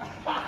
Ha!